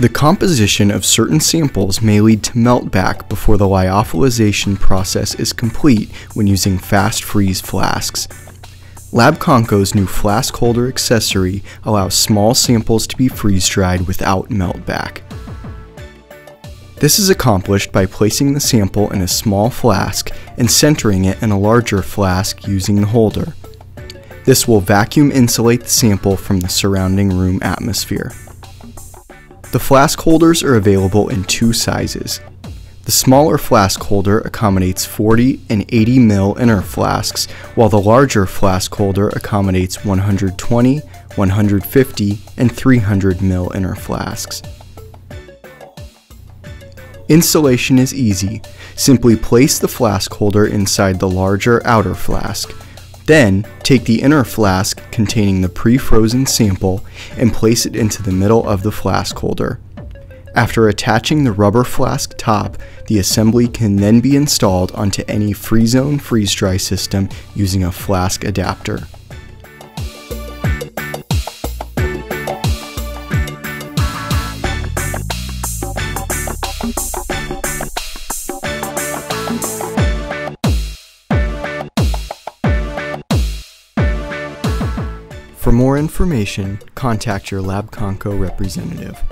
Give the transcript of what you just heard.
The composition of certain samples may lead to meltback before the lyophilization process is complete when using fast freeze flasks. Labconco's new flask holder accessory allows small samples to be freeze dried without meltback. This is accomplished by placing the sample in a small flask and centering it in a larger flask using the holder. This will vacuum insulate the sample from the surrounding room atmosphere. The flask holders are available in two sizes, the smaller flask holder accommodates 40 and 80 ml inner flasks, while the larger flask holder accommodates 120, 150, and 300 ml inner flasks. Installation is easy. Simply place the flask holder inside the larger outer flask. Then, take the inner flask containing the pre-frozen sample and place it into the middle of the flask holder. After attaching the rubber flask top, the assembly can then be installed onto any FreeZone freeze-dry system using a flask adapter. For more information, contact your Labconco representative.